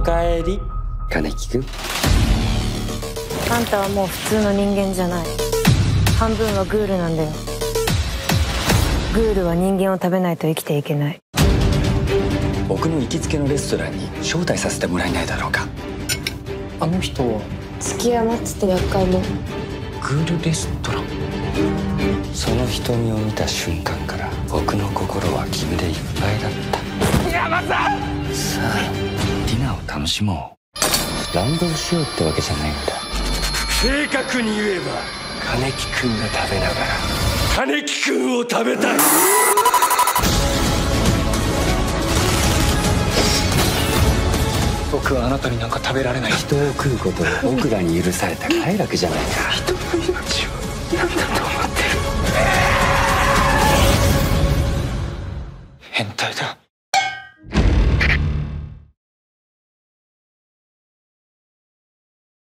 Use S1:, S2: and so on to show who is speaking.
S1: かえり。金木君
S2: あんたはもう普通の人間じゃない。半分はグールなんだよ。グールは人間を食べないと生きていけない。
S1: 僕の行きつけのレストランに招待させてもらえないだろうか。あの人は
S2: 月山っつって厄介者
S1: グールレストラン。その瞳を見た瞬間から僕の心は君でいっぱいだった。山さん楽しも。う乱暴しようってわけじゃないんだ。
S3: 正確に言えば
S1: 金木君が食べながら。
S3: 金木君を食べたい。
S1: 僕はあなたになんか食べられない。人を食うことを僕らに許された快楽じゃないか。人